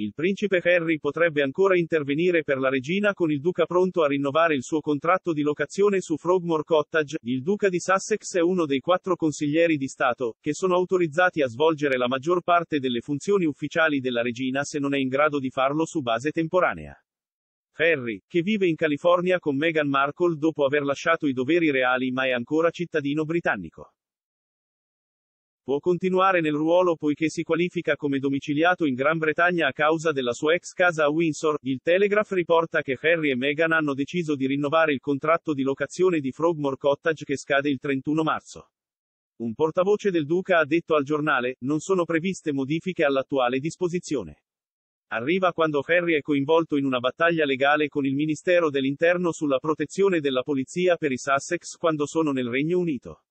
Il principe Harry potrebbe ancora intervenire per la regina con il duca pronto a rinnovare il suo contratto di locazione su Frogmore Cottage. Il duca di Sussex è uno dei quattro consiglieri di Stato, che sono autorizzati a svolgere la maggior parte delle funzioni ufficiali della regina se non è in grado di farlo su base temporanea. Harry, che vive in California con Meghan Markle dopo aver lasciato i doveri reali ma è ancora cittadino britannico. Può continuare nel ruolo poiché si qualifica come domiciliato in Gran Bretagna a causa della sua ex casa a Windsor. Il Telegraph riporta che Harry e Meghan hanno deciso di rinnovare il contratto di locazione di Frogmore Cottage che scade il 31 marzo. Un portavoce del Duca ha detto al giornale, non sono previste modifiche all'attuale disposizione. Arriva quando Harry è coinvolto in una battaglia legale con il Ministero dell'Interno sulla protezione della polizia per i Sussex quando sono nel Regno Unito.